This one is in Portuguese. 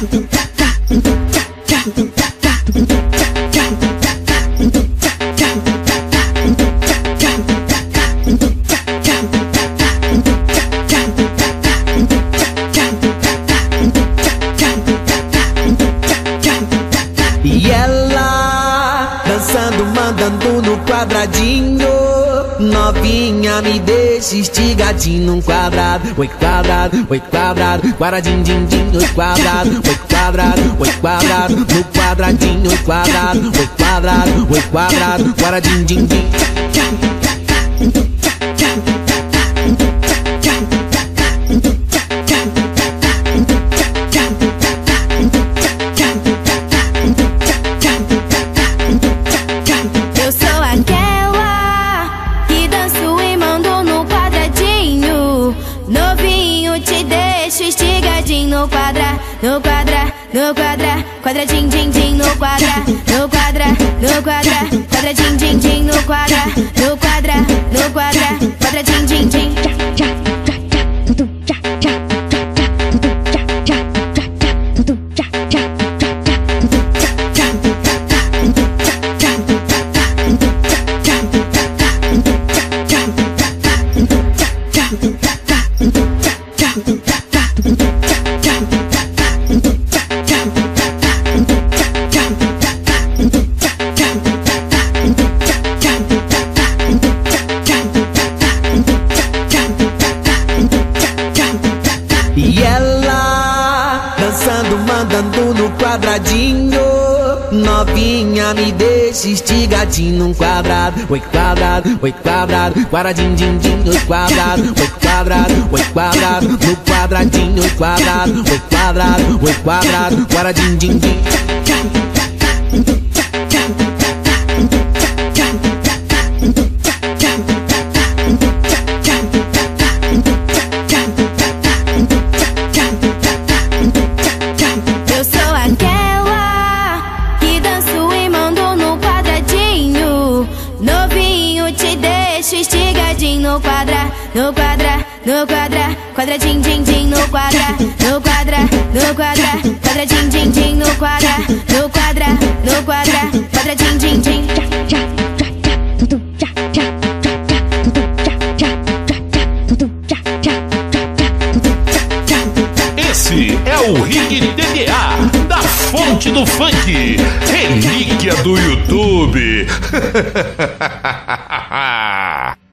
E ela dançando, mandando no quadradinho. Novinha, me deixa estigadinho num quadrado. Oi, quadrado, oi, quadrado. Quadradinho, din, din, oi, quadrado. Oi, quadrado, oi, quadrado. No quadradinho, oi, quadrado. Oi, quadrado, oi, quadrado. Quadradinho, din, din. No quadra, no quadra, no quadra, quadradinho, din, din, no quadra, no quadra, no quadra, quadradinho, din, din, no quadra, no quadra, no quadra, mandando no quadradinho. Novinha, me deixa estigadinho num quadrado. Oi, quadrado, oi, quadrado. Quadradinho, din, din, oi, quadrado. Oi, quadrado, oi, quadrado. No quadradinho, oi, quadrado. Oi, quadrado, oi, quadrado. Quadradinho, din, din. Deixo estigadinho no quadra, no quadra, no quadra, quadradinho, din, din, no quadra, no quadra, no quadra, quadradinho, din, din, no quadra, no quadra, no quadra, quadradinho, din, din. Esse é o Rig DDA da fonte do funk, do YouTube.